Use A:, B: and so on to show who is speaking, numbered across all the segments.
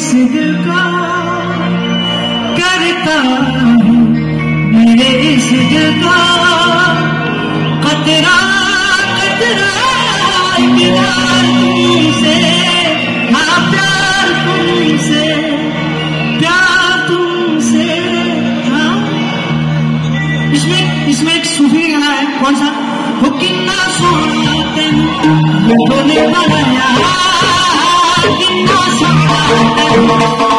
A: दिल का करता हूँ। मेरे इस दिल का कतरा कतरा इकरार तुमसे हाँ प्यार तुमसे प्यार तुमसे हाँ। इसमें इसमें एक सूफी गाना है, कौन सा? वो कितना सोना तेन बोले बनाया कितना सोना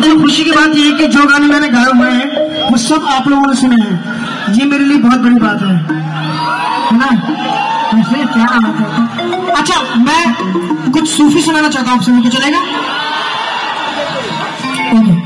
A: बड़ी खुशी की बात यह है कि जो गाने मैंने गाए हुए हैं, वो सब आप लोगों ने सुने हैं। ये मेरे लिए बहुत बड़ी बात है। ना? क्या है? अच्छा मैं कुछ सूफी सुनाना चाहता हूँ आप मुझे चलेगा? ओके।